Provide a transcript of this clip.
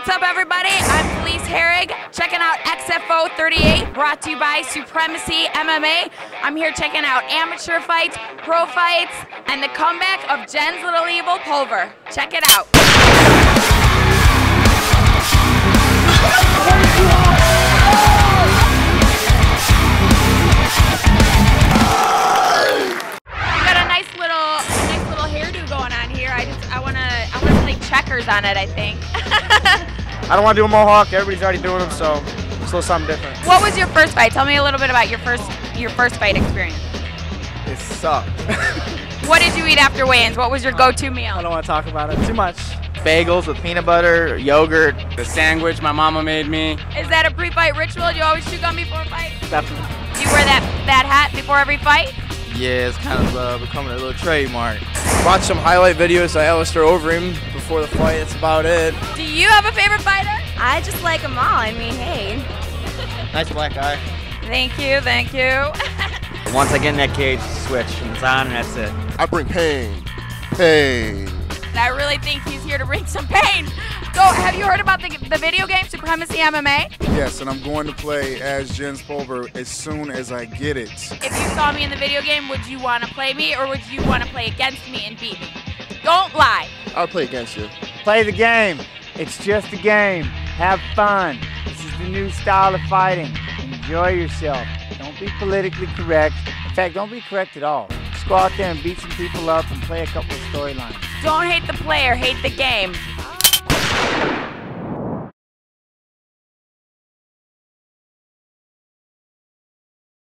What's up, everybody? I'm Felice Herrig, checking out XFO 38, brought to you by Supremacy MMA. I'm here checking out amateur fights, pro fights, and the comeback of Jens Little Evil Pulver. Check it out. Got a nice little, nice little hairdo going on here. I just, I wanna, I wanna play checkers on it. I think. I don't want to do a mohawk. Everybody's already doing them, so it's a little something different. What was your first fight? Tell me a little bit about your first your first fight experience. It sucked. What did you eat after weigh-ins? What was your go-to meal? I don't want to talk about it too much. bagels with peanut butter, yogurt. The sandwich my mama made me. Is that a pre-fight ritual? Do you always chew gum before a fight? Definitely. Do you wear that that hat before every fight? Yeah, it's kind of uh, becoming a little trademark. Watch some highlight videos of Alistair Overeem before the fight. That's about it. Do you have a favorite fighter? I just like them all. I mean, hey. Nice black eye. Thank you, thank you. Once I get in that cage, switch, and it's on, and that's it. I bring pain. Pain. I really think he's here to bring some pain. So, have you heard about the, the video game Supremacy MMA? Yes, and I'm going to play as Jens Pulver as soon as I get it. If you saw me in the video game, would you want to play me or would you want to play against me and beat me? Don't lie. I'll play against you. Play the game. It's just a game. Have fun. This is the new style of fighting. Enjoy yourself. Don't be politically correct. In fact, don't be correct at all. Just go out there and beat some people up and play a couple of storylines. Don't hate the player, hate the game.